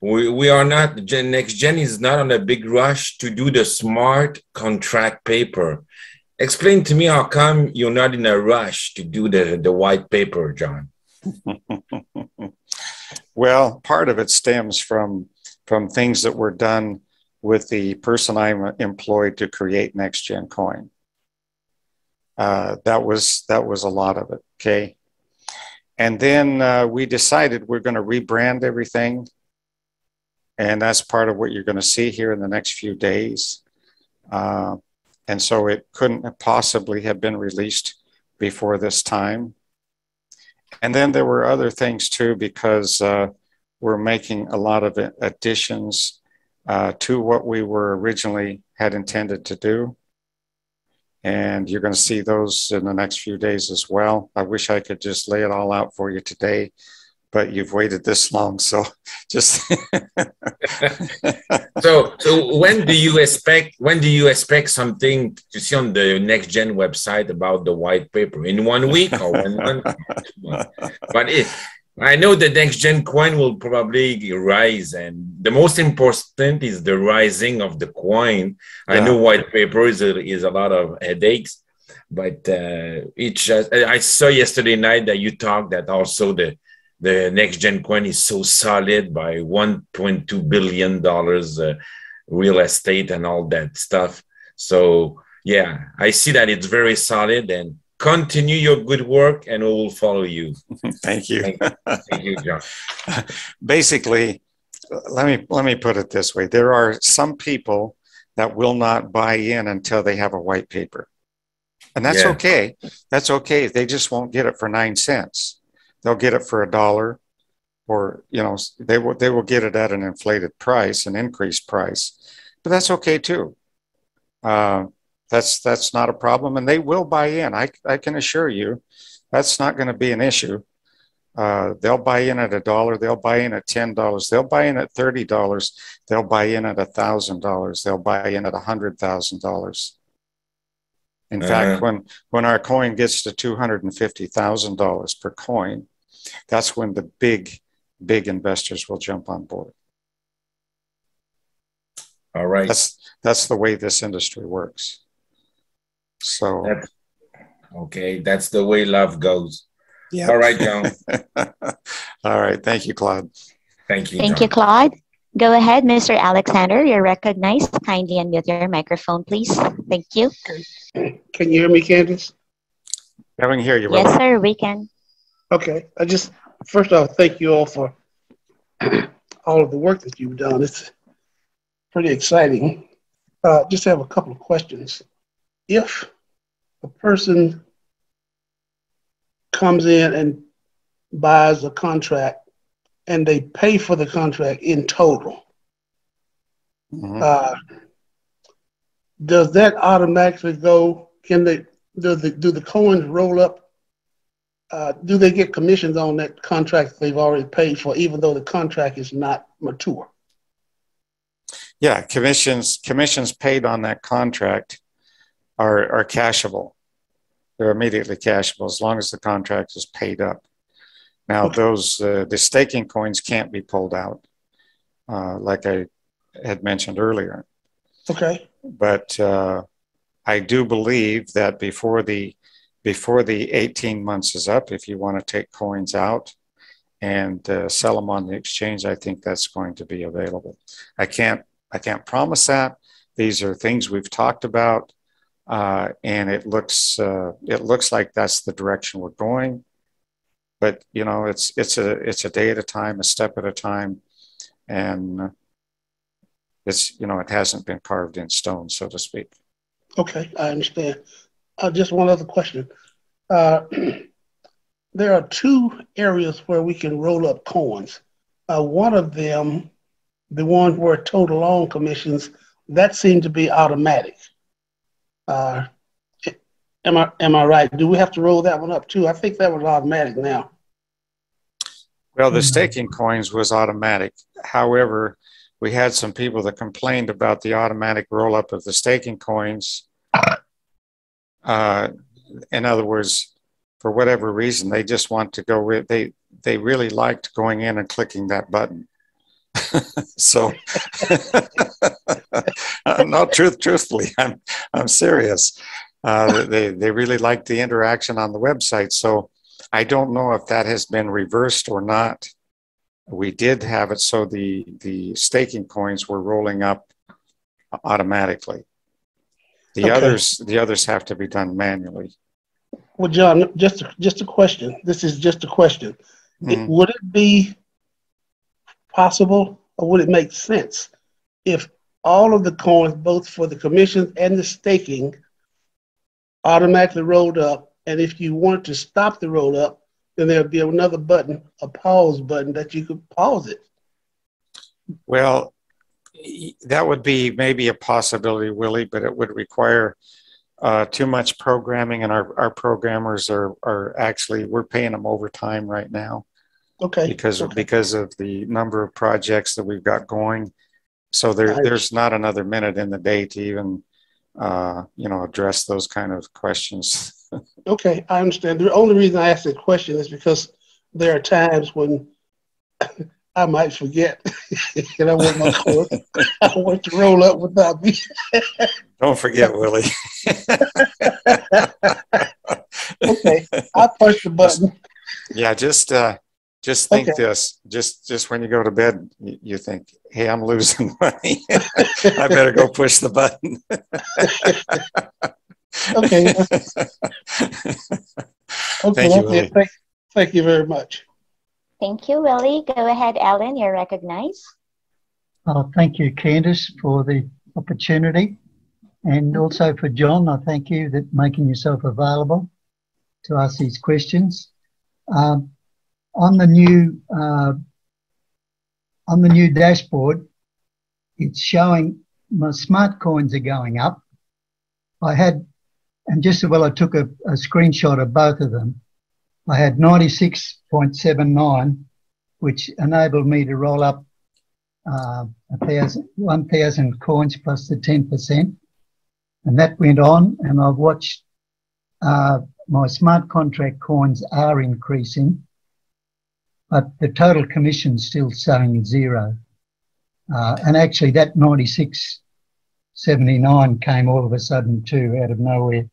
we we are not Gen, NexGen is not on a big rush to do the smart contract paper. Explain to me how come you're not in a rush to do the the white paper, John. Well, part of it stems from from things that were done with the person I'm employed to create NexGen Coin. Uh, that was that was a lot of it. Okay, and then uh, we decided we're going to rebrand everything, and that's part of what you're going to see here in the next few days. Uh, and so it couldn't possibly have been released before this time. And then there were other things too, because uh, we're making a lot of additions uh, to what we were originally had intended to do. And you're going to see those in the next few days as well. I wish I could just lay it all out for you today, but you've waited this long. So just. so so when do you expect when do you expect something to see on the NexGen website about the white paper in one week or one month but it, i know the NexGen coin will probably rise and the most important is the rising of the coin. I know white paper is a, is a lot of headaches but uh, it just i saw yesterday night that you talked that also the the NexGen coin is so solid by 1.2 billion dollars uh, real estate and all that stuff. So yeah i see that it's very solid and continue your good work and we will follow you Thank you. thank, thank you john Basically, let me let me put it this way: there are some people that will not buy in until they have a white paper, and that's Yeah. okay. That's okay. They just won't get it for nine cents. They'll get it for a dollar, or you know, they will they will get it at an inflated price, an increased price, but that's okay too. Uh, that's that's not a problem, and they will buy in. I I can assure you, that's not going to be an issue. Uh, they'll buy in at a dollar. They'll buy in at ten dollars. They'll buy in at thirty dollars. They'll buy in at a thousand dollars. They'll buy in at a hundred thousand dollars. In fact, Uh-huh. when when our coin gets to two hundred and fifty thousand dollars per coin, that's when the big big investors will jump on board. all right That's that's the way this industry works. So That's, okay that's the way love goes yeah. all right john All right. Thank you, Claude. thank you Thank John. you, Claude. Go ahead, Mr. Alexander. You're recognized. Kindly unmute your microphone, please. Thank you. Can you hear me, Candace? Having hear you. Yes, Will. sir, we can. Okay. I just first off thank you all for all of the work that you've done. It's pretty exciting. Uh, just have a couple of questions. If a person comes in and buys a contract and they pay for the contract in total, Mhm. uh, does that automatically go? Can they do the do the coins roll up uh, do they get commissions on that contract they've already paid for, even though the contract is not mature? Yeah, commissions commissions paid on that contract are are cashable. They're immediately cashable as long as the contract is paid up. Now, okay. those uh, the staking coins can't be pulled out, uh, like I had mentioned earlier. Okay. But uh, I do believe that before the before the 18 months is up, if you want to take coins out and uh, sell them on the exchange, I think that's going to be available. I can't I can't promise that. These are things we've talked about, uh, and it looks uh, it looks like that's the direction we're going. But you know, it's it's a it's a day at a time, a step at a time, and it's you know it hasn't been carved in stone, so to speak. Okay, I understand. Uh, just one other question. Uh, there are two areas where we can roll up coins. Uh, one of them the ones where total loan commissions, that seemed to be automatic. Uh, am I am I right? Do we have to roll that one up too? I think that was automatic now. Well, the staking coins was automatic. However, we had some people that complained about the automatic roll up of the staking coins. Uh, in other words, for whatever reason, they just want to go with they they really liked going in and clicking that button. so not truth truthfully i'm i'm serious. Uh, they they really like the interaction on the website. So i don't know if that has been reversed or not. We did have it so the the staking coins were rolling up automatically. The okay. others the others have to be done manually. Well john just just a question. This is just a question. Mm-hmm. would it be possible or would it make sense if all of the coins, both for the commissions and the staking, automatically rolled up? And if you wanted to stop the roll up, then there'd be another button, a pause button that you could pause it. Well, that would be maybe a possibility, Willie, but it would require uh, too much programming, and our, our programmers are, are actually, we're paying them overtime right now. Okay. Because okay. because of the number of projects that we've got going, so there there's not another minute in the day to even uh, you know address those kind of questions. okay, I understand. The only reason I ask that question is because there are times when I might forget, and I want my course. I want to roll up without me. Don't forget, Willie. okay, I push the button. Yeah, just uh, just think okay. this just just when you go to bed you think hey i'm losing money. I better go push the button. Okay. Okay thank you, Willie. Thank, thank you very much. Thank you willie. Go ahead ellen you're recognized. Oh, thank you candice for the opportunity. And also for john i thank you that making yourself available to ask these questions. Um, on the new uh, on the new dashboard, it's showing my smart coins are going up. I had, and just as well, I took a, a screenshot of both of them. I had 96.79, which enabled me to roll up uh, a thousand, 1,000 coins plus the 10%. And that went on, and I've watched uh, my smart contract coins are increasing but the total commission still saying zero. Uh, and actually, that 96.79 came all of a sudden too, out of nowhere.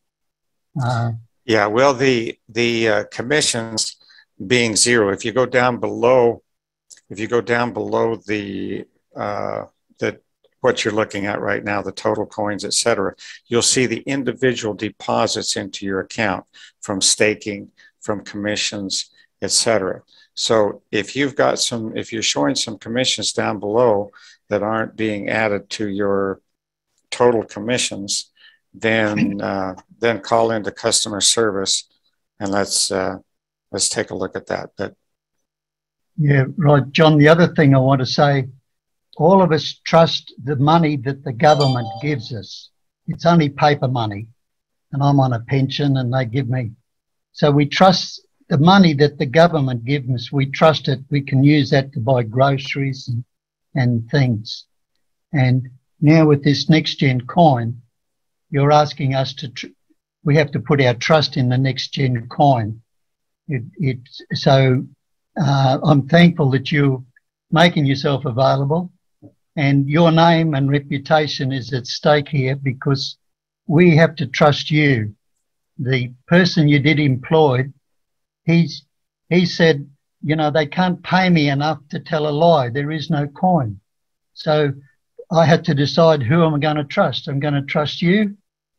Uh, yeah, well, the the uh, commissions being zero. If you go down below, if you go down below the uh, the what you're looking at right now, the total coins, et cetera, you'll see the individual deposits into your account from staking, from commissions, et cetera. So if you've got some, if you're showing some commissions down below that aren't being added to your total commissions, then uh, then call into customer service and let's uh, let's take a look at that. But yeah, right, John. The other thing I want to say, all of us trust the money that the government gives us. It's only paper money, and I'm on a pension, and they give me. So we trust the money that the government gives us, we trust it. We can use that to buy groceries and, and things. And now with this NexGen coin, you're asking us to, tr- we have to put our trust in the NexGen coin. It, so uh, I'm thankful that you're making yourself available and your name and reputation is at stake here because we have to trust you. The person you did employ, he's, he said, you know, they can't pay me enough to tell a lie. There is no coin. So I had to decide who am I going to trust. I'm going to trust you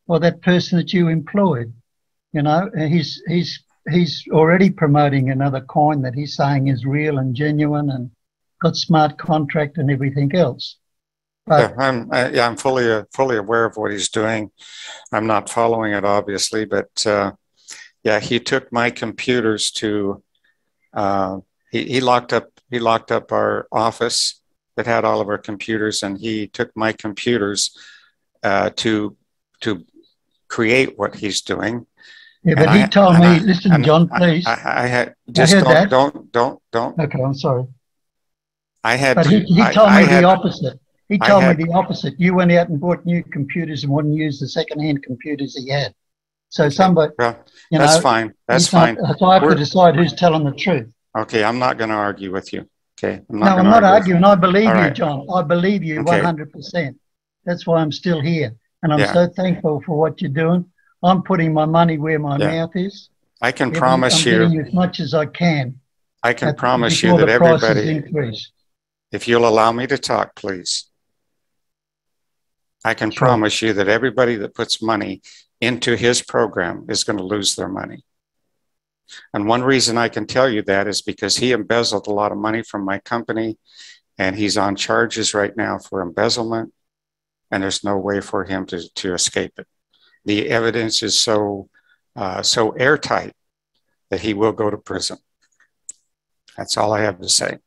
or that person that you employed. You know, he's he's he's already promoting another coin that he's saying is real and genuine and got smart contract and everything else. yeah, I'm I, yeah, I'm fully uh, fully aware of what he's doing. I'm not following it obviously, but uh, yeah, he took my computers to. Uh, he, he locked up he locked up our office that had all of our computers, and he took my computers uh, to to create what he's doing. Yeah, but And he I- told me, I- listen, John, please. I, I had just heard don't, that. don't don't don't. Okay, I'm sorry. I had But he, he told me had- the opposite. He told had- me the opposite. You went out and bought new computers and wouldn't use the second-hand computers he had. So somebody, Well, you that's know, fine. That's he's not- fine. So I have to We're- decide who's telling the truth. Okay, I'm not going to argue with you. Okay, I'm No, not I'm not argue arguing. I believe you. John. I believe you Okay. 100%. That's why I'm still here. And I'm Yeah. so thankful for what you're doing. I'm putting my money where my Yeah. mouth is. I can Every- promise I'm you. as much as I can. I can at- promise you that everybody, increase. if you'll allow me to talk, please. I can promise you that everybody that puts money into his program is going to lose their money. And one reason I can tell you that is because he embezzled a lot of money from my company and he's on charges right now for embezzlement and there's no way for him to, to escape it. The evidence is so, uh, so airtight that he will go to prison. That's all I have to say.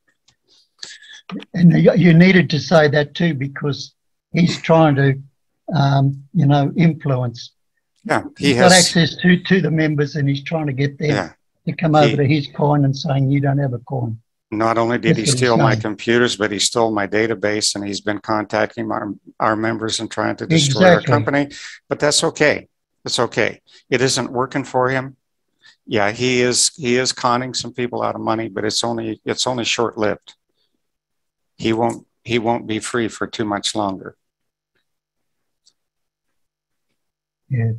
And you needed to say that too because he's trying to, um, you know, influence. Yeah, he He's got access to, to the members and he's trying to get them Yeah. to come He- over to his coin and saying, you don't have a coin. Not only did he That's he's steal my computers, but he stole my database and he's been contacting our, our members and trying to destroy our company. But that's okay. It's okay. It isn't working for him. Yeah, he is he is conning some people out of money, but it's only it's only short lived. He won't he won't be free for too much longer. Yeah.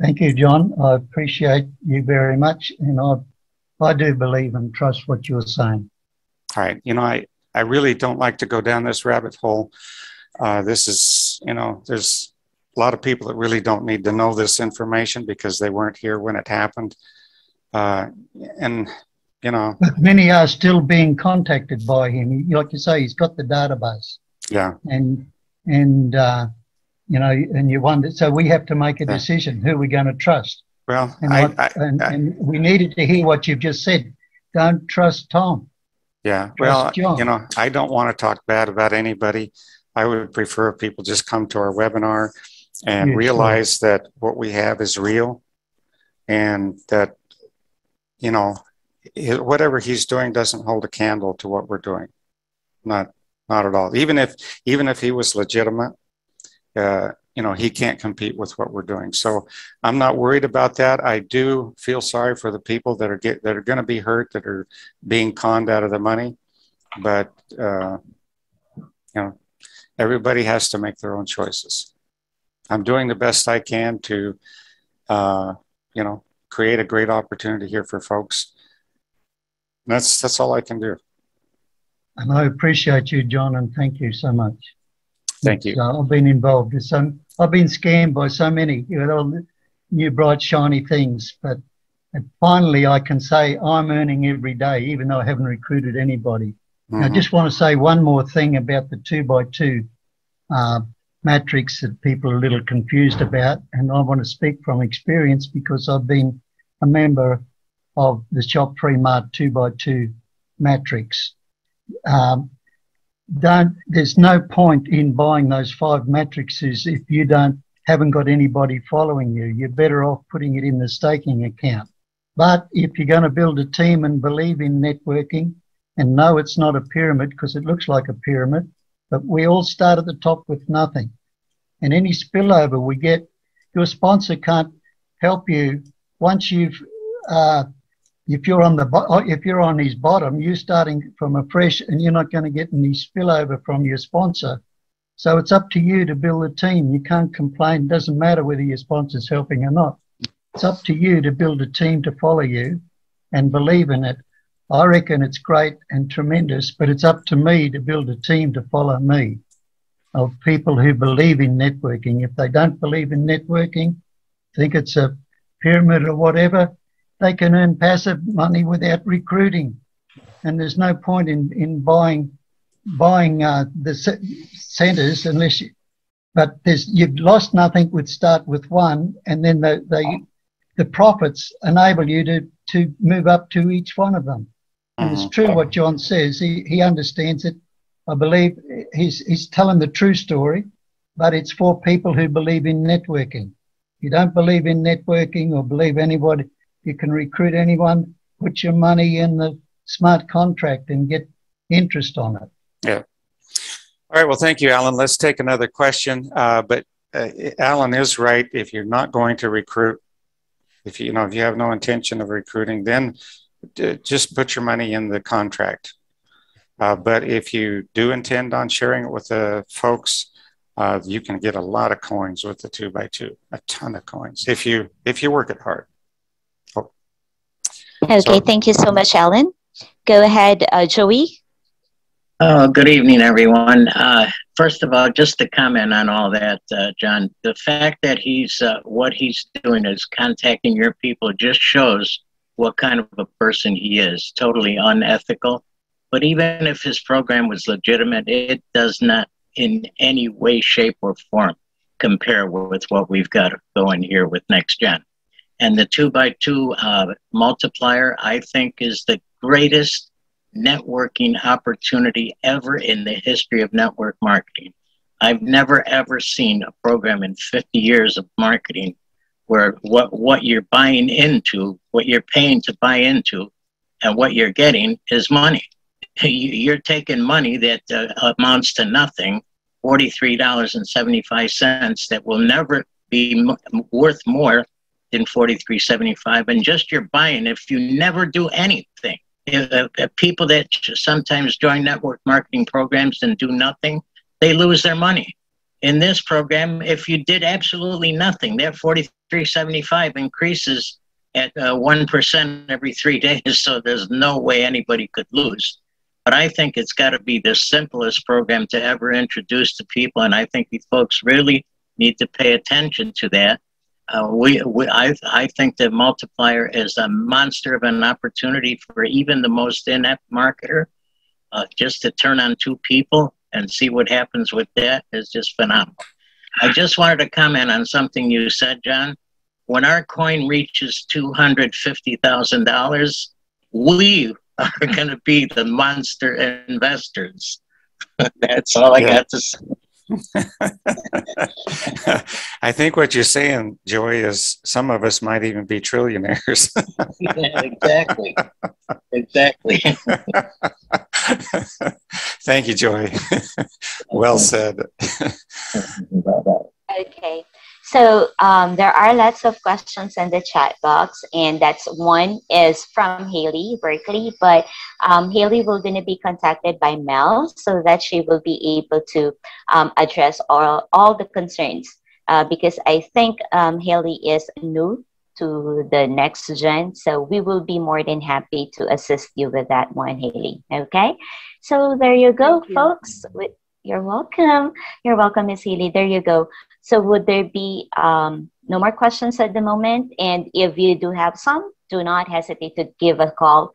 Thank you, John. I appreciate you very much. And I, I do believe and trust what you're saying. All right. You know, I, I really don't like to go down this rabbit hole. Uh, this is, you know, there's a lot of people that really don't need to know this information because they weren't here when it happened. Uh, and, you know, But many are still being contacted by him. Like you say, he's got the database. yeah. And, and, uh, you know, and you wonder, so we have to make a decision who we're going to trust. Well, And, I, what- I, and, and we needed to hear what you've just said. Don't trust Tom. yeah. Well, John. you know, I don't want to talk bad about anybody. I would prefer if people just come to our webinar and sure. realize that what we have is real and that, you know, whatever he's doing doesn't hold a candle to what we're doing. Not, not at all. Even if, even if he was legitimate, uh, you know, he can't compete with what we're doing. So I'm not worried about that. I do feel sorry for the people that are get, that are going to be hurt, that are being conned out of the money. But, uh, you know, everybody has to make their own choices. I'm doing the best I can to, uh, you know, create a great opportunity here for folks. And that's that's all I can do. And I appreciate you, John, and thank you so much. Thank you. So I've been involved with some, I've been scammed by so many, you know, all the new bright, shiny things. But finally, I can say I'm earning every day, even though I haven't recruited anybody. I Mhm. just want to say one more thing about the two by two uh, matrix that people are a little confused about. And I want to speak from experience because I've been a member of the Shop FreeMart two by two matrix. Um, don't, there's no point in buying those five matrices if you don't, haven't got anybody following you. You're better off putting it in the staking account But if you're going to build a team and believe in networking, and no, it's not a pyramid because it looks like a pyramid, but we all start at the top with nothing. And any spillover we get, your sponsor can't help you once you've, uh, if you're on the oh, if you're on his bottom, you're starting from a fresh, and you're not going to get any spillover from your sponsor. So it's up to you to build a team. You can't complain. It doesn't matter whether your sponsor's helping or not. It's up to you to build a team to follow you and believe in it. I reckon it's great and tremendous, but it's up to me to build a team to follow me of people who believe in networking. If they don't believe in networking, think it's a pyramid or whatever, they can earn passive money without recruiting. And there's no point in, in buying buying uh, the centers unless you, but there's you've lost nothing would start with one and then the, the the profits enable you to to move up to each one of them. And it's true what john says. He he understands it. I believe he's he's telling the true story but it's for people who believe in networking. If you don't believe in networking or believe anybody you can recruit anyone put your money in the smart contract and get interest on it Yeah. All right. Well, thank you, Alan. Let's take another question. Uh, but uh, Alan is right. If you're not going to recruit, if you, you know if you have no intention of recruiting, then uh, just put your money in the contract. Uh, but if you do intend on sharing it with the folks, uh, you can get a lot of coins with the two by two, a ton of coins if you if you work it hard. Okay, thank you so much, Alan. Go ahead, uh, Joey. Oh, good evening, everyone. Uh, first of all, just to comment on all that, uh, John, the fact that he's uh, what he's doing is contacting your people just shows what kind of a person he is. Totally unethical. But even if his program was legitimate, it does not in any way, shape, or form compare with what we've got going here with NexGen. And the two by two uh, multiplier, I think, is the greatest networking opportunity ever in the history of network marketing. I've never ever seen a program in 50 years of marketing where what, what you're buying into, what you're paying to buy into, and what you're getting is money. You- You're taking money that uh, amounts to nothing, $43.75, that will never be worth more than 43.75 and just you're buying if you never do anything if- if people that sometimes join network marketing programs and do nothing they lose their money. In this program if you did absolutely nothing that 43.75 increases at uh, 1% every three days so there's no way anybody could lose. But i think it's got to be the simplest program to ever introduce to people and i think you folks really need to pay attention to that uh, we, we I, I think the multiplier is a monster of an opportunity for even the most inept marketer. Uh, just to turn on two people and see what happens with that is just phenomenal. I just wanted to comment on something you said, John. When our coin reaches two hundred fifty thousand dollars, we are going to be the monster investors. That's all I Yeah. got to say. I think what you're saying, Joy, is some of us might even be trillionaires. yeah, exactly. Exactly. Thank you, Joy. well said. Okay. So um, there are lots of questions in the chat box, and that's one is from Haley Berkeley. But um, Haley will gonna be contacted by Mel so that she will be able to um, address all all the concerns. Uh, because I think um, Haley is new to the NexGen, so we will be more than happy to assist you with that one, Haley. Okay. So there you go, folks. With- You're welcome. You're welcome, Miss Haley. There you go. So would there be um, no more questions at the moment? And if you do have some, do not hesitate to give a call